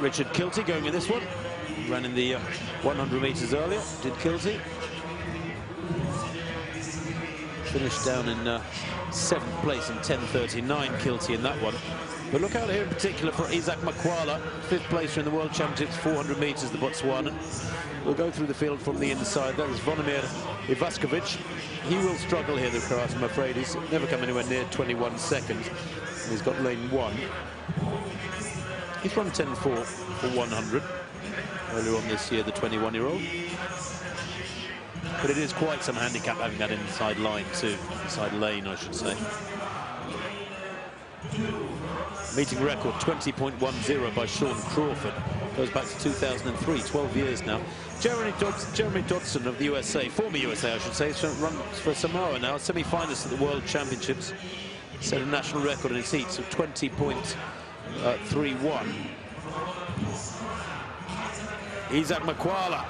Richard Kilty going in this one. Ran in the uh, 100 metres earlier, did Kilty. Finished down in uh, seventh place in 10.39, Kilty in that one. But look out here in particular for Isaac Makwala, fifth placer in the World Championships, 400 metres, the Botswanan. We'll go through the field from the inside. That is Zvonimir Ivaskovic. He will struggle here, the Croat, I'm afraid. He's never come anywhere near 21 seconds. He's got lane one. He's run 10-4 for 100 earlier on this year, the 21-year-old. But it is quite some handicap having that inside line too, inside lane, I should say. Meeting record 20.10 by Shawn Crawford. Goes back to 2003, 12 years now. Jeremy, Dodson, Jeremy Dodson of the USA, former USA I should say, run for Samoa now, semi-finalist at the World Championships. Set a national record in his heats of 20.31. Isaac Makwala.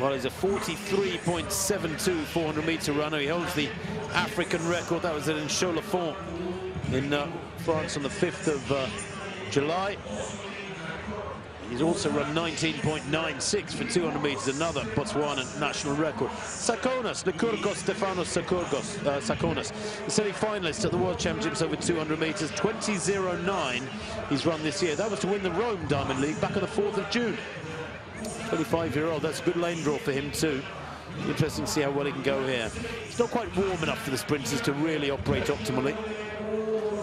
Well, he's a 43.72 400 meter runner. He holds the African record. That was at La Chaux-de-Fonds in uh, France on the 5th of uh, July. He's also run 19.96 for 200 meters, another Botswana national record. Tsakonas, Lykurgos Stefanos Sakurgos, uh, Tsakonas, the semi-finalist at the World Championships over 200 meters, 20.09 he's run this year. That was to win the Rome Diamond League back on the 4th of June. 25-year-old, that's a good lane draw for him too. Interesting to see how well he can go here. It's not quite warm enough for the sprinters to really operate optimally.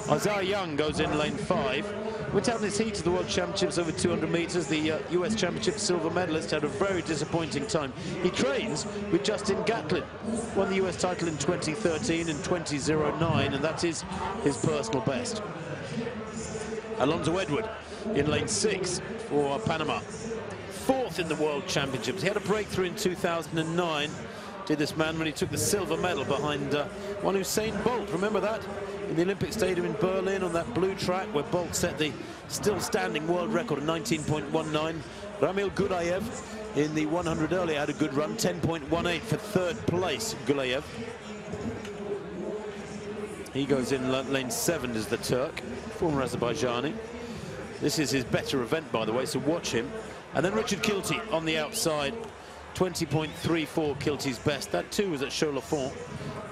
Isaiah Young goes in lane five. Out in his heat of the World Championships over 200 metres. The uh, US Championship silver medalist had a very disappointing time. He trains with Justin Gatlin. Won the US title in 2013 and 2009, and that is his personal best. Alonzo Edward in lane six for Panama fourth in the World Championships. He had a breakthrough in 2009, did this man when he took the silver medal behind uh, one Usain Bolt. Remember that? In the Olympic Stadium in Berlin on that blue track where Bolt set the still standing world record of 19.19. Ramil Guliyev in the 100 earlier had a good run, 10.18 for third place, Guliyev. He goes in lane seven as the Turk, former Azerbaijani. This is his better event, by the way, so watch him. And then Richard Kilty on the outside. 20.34 Kilty's best. That too was at La Chaux-de-Fonds.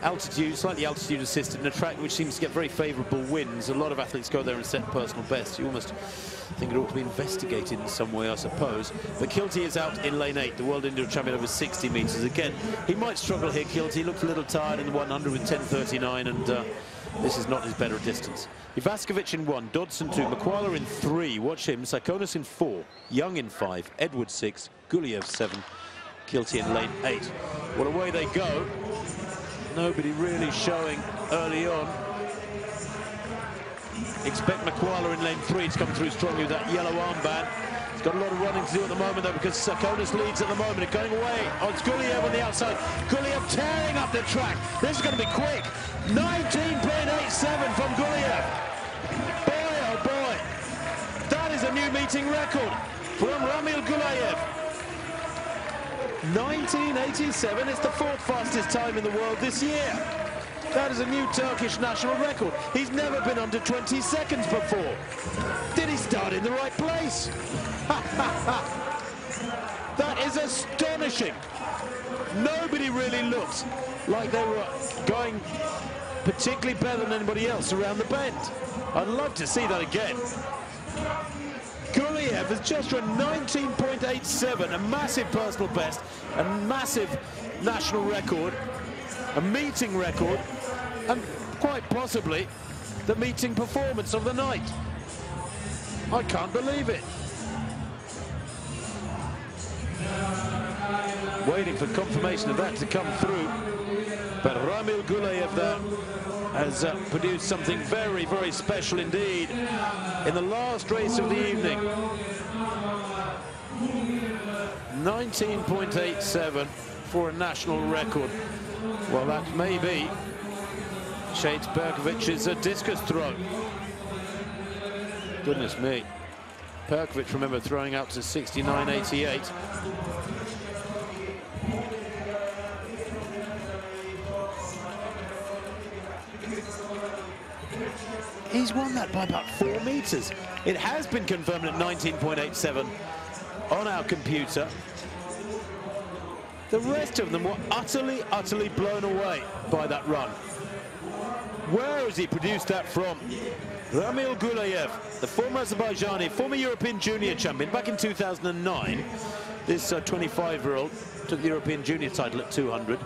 Altitude, slightly altitude assisted in a track which seems to get very favourable winds. A lot of athletes go there and set personal bests. You almost think it ought to be investigated in some way, I suppose. But Kilty is out in lane 8, the world indoor champion over 60 metres. Again, he might struggle here, Kilty. Looked a little tired in the 100 with 10.39 and uh, this is not his better distance. Ivaskovic in one, Dodson two, Makwala in three. Watch him. Tsakonas in four, Young in five, Edward six, Guliev seven, Kilty in lane eight. Well, away they go. Nobody really showing early on. Expect Makwala in lane three to come through strongly with that yellow armband. He's got a lot of running to do at the moment, though, because Tsakonas leads at the moment. Going away. Oh, it's Guliev on the outside. Guliev tearing up the track. This is going to be quick. 19.87 from Guliev. Boy, oh boy. That is a new meeting record from Ramil Guliyev. 1987 is the fourth fastest time in the world this year. That is a new Turkish national record. He's never been under 20 seconds before. Did he start in the right place? that is astonishing. Nobody really looked like they were going particularly better than anybody else around the bend. I'd love to see that again. Guliev has just run 19.87, a massive personal best, a massive national record, a meeting record, and quite possibly the meeting performance of the night. I can't believe it. Waiting for confirmation of that to come through. But Ramil Guliyev there has uh, produced something very, very special indeed in the last race of the evening. 19.87 for a national record. Well, that may be Shades Perkovic's uh, discus throw. Goodness me. Perkovic, remember, throwing out to 69.88. He's won that by about four meters. It has been confirmed at 19.87 on our computer. The rest of them were utterly, utterly blown away by that run. Where has he produced that from? Ramil Guliyev, the former Azerbaijani, former European junior champion back in 2009. This 25-year-old uh, took the European junior title at 200.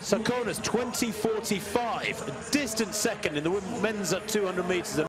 Tsakonas 2045, a distant second in the men's at 200 meters.